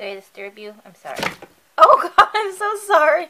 Did I disturb you? I'm sorry. Oh god, I'm so sorry.